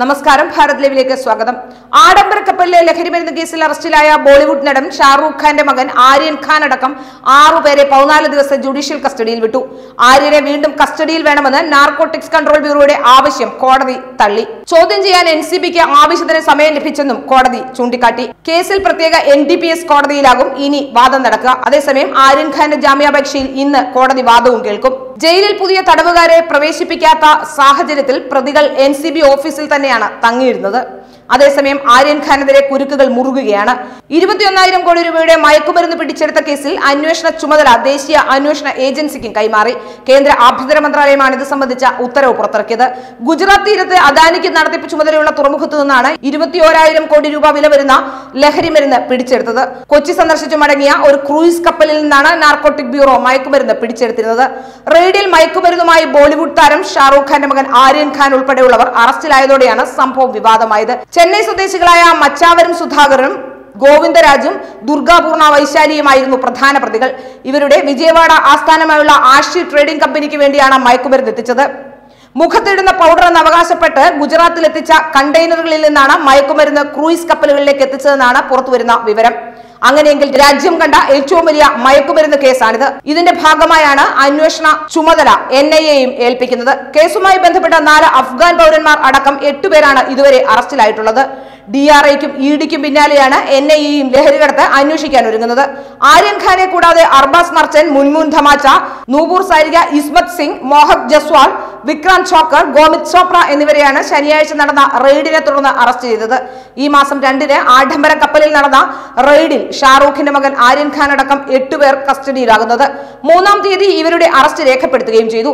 നമസ്കാരം ഭാരത് ലൈവിലേക്ക് സ്വാഗതം. ആഡംബര കപ്പലിലെ ലഹരിമരുന്ന് കേസിൽ അറസ്റ്റിലായ ബോളിവുഡ് നടൻ ഷാറൂഖ് ഖാന്റെ മകൻ ആര്യൻ ഖാൻ അടക്കം ആറുപേരെ പതിനാല് ദിവസം ജുഡീഷ്യൽ കസ്റ്റഡിയിൽ വിട്ടു. ആര്യനെ വീണ്ടും കസ്റ്റഡിയിൽ വേണമെന്ന് നാർക്കോട്ടിക്സ് കൺട്രോൾ ബ്യൂറോയുടെ ആവശ്യം കോടതി തള്ളി. ചോദ്യം ചെയ്യാൻ എൻ സി ബിക്ക് ആവശ്യത്തിന് സമയം ലഭിച്ചെന്നും കോടതി ചൂണ്ടിക്കാട്ടി. കേസിൽ പ്രത്യേക എൻ ഡി പി എസ് കോടതിയിലാകും ഇനി വാദം നടക്കുക. അതേസമയം ആര്യൻ ഖാന്റെ ജാമ്യാപേക്ഷയിൽ ഇന്ന് കോടതി വാദവും കേൾക്കും. ജയിലിൽ പുതിയ തടവുകാരെ പ്രവേശിപ്പിക്കാത്ത സാഹചര്യത്തിൽ പ്രതികൾ എൻ സി ബി ഓഫീസിൽ തന്നെയാണ് തങ്ങിയിരുന്നത്. അതേസമയം ആര്യൻ ഖാനെതിരെ കുരുക്കുകൾ മുറുകുകയാണ്. ഇരുപത്തിയൊന്നായിരം കോടി രൂപയുടെ മയക്കുമരുന്ന് പിടിച്ചെടുത്ത കേസിൽ അന്വേഷണ ചുമതല ദേശീയ അന്വേഷണ ഏജൻസിക്കും കൈമാറി. കേന്ദ്ര ആഭ്യന്തര മന്ത്രാലയമാണ് ഇത് സംബന്ധിച്ച ഉത്തരവ് പുറത്തിറക്കിയത്. ഗുജറാത്ത് തീരത്ത് അദാനിക്ക് നടത്തിപ്പ് ചുമതലയുള്ള തുറമുഖത്തു നിന്നാണ് ഇരുപത്തിയോരായിരം കോടി രൂപ വില വരുന്ന ലഹരി മരുന്ന് പിടിച്ചെടുത്തത്. കൊച്ചി സന്ദർശിച്ചു മടങ്ങിയ ഒരു ക്രൂയിസ് കപ്പലിൽ നിന്നാണ് നാർക്കോട്ടിക് ബ്യൂറോ മയക്കുമരുന്ന് പിടിച്ചെടുത്തിരുന്നത്. റെയ്ഡിൽ മയക്കുമരുന്നുമായി ബോളിവുഡ് താരം ഷാറൂഖ് ഖാന്റെ മകൻ ആര്യൻ ഖാൻ ഉൾപ്പെടെയുള്ളവർ അറസ്റ്റിലായതോടെയാണ് സംഭവം വിവാദമായത്. ചെന്നൈ സ്വദേശികളായ മച്ചാവരും സുധാകരനും ഗോവിന്ദരാജും ദുർഗാപൂർണ വൈശാലിയുമായിരുന്നു പ്രധാന പ്രതികൾ. ഇവരുടെ വിജയവാഡ ആസ്ഥാനമായുള്ള ആഷി ട്രേഡിംഗ് കമ്പനിക്ക് വേണ്ടിയാണ് മയക്കുമരുന്ന് എത്തിച്ചത്. മുഖത്തിടുന്ന പൗഡർ എന്ന് അവകാശപ്പെട്ട് ഗുജറാത്തിൽ എത്തിച്ച കണ്ടെയ്നറുകളിൽ നിന്നാണ് മയക്കുമരുന്ന് ക്രൂയിസ് കപ്പലുകളിലേക്ക് എത്തിച്ചതെന്നാണ് പുറത്തുവരുന്ന വിവരം. അങ്ങനെയെങ്കിൽ രാജ്യം കണ്ട ഏറ്റവും വലിയ മയക്കുമരുന്ന് കേസാണിത്. ഇതിന്റെ ഭാഗമായാണ് അന്വേഷണ ചുമതല എൻ ഐ എയും ഏൽപ്പിക്കുന്നത്. കേസുമായി ബന്ധപ്പെട്ട നാല് അഫ്ഗാൻ പൗരന്മാർ അടക്കം എട്ടുപേരാണ് ഇതുവരെ അറസ്റ്റിലായിട്ടുള്ളത്. ഡി ആർ ഐക്കും ഇ ഡിക്കും പിന്നാലെയാണ് എൻ ഐ എയും ലഹരികടത്ത് അന്വേഷിക്കാൻ ഒരുങ്ങുന്നത്. ആര്യൻ ഖാനെ കൂടാതെ അർബാസ് മർച്ചൻ മുൻമുൻ ധമാച്ച നൂപൂർ സാരിക ഇസ്മത് സിംഗ് മോഹക് ജസ്വാൾ വിക്രാന്ത് ചോക്കർ ഗോമിത് ചോപ്ര എന്നിവരെയാണ് ശനിയാഴ്ച നടന്ന റെയ്ഡിനെ തുടർന്ന് അറസ്റ്റ് ചെയ്തത്. ഈ മാസം രണ്ടിന് ആഡംബര കപ്പലിൽ നടന്ന റെയ്ഡിൽ ഷാറൂഖിന്റെ മകൻ ആര്യൻ ഖാൻ അടക്കം എട്ടുപേർ കസ്റ്റഡിയിലാകുന്നത്. മൂന്നാം തീയതി ഇവരുടെ അറസ്റ്റ് രേഖപ്പെടുത്തുകയും ചെയ്തു.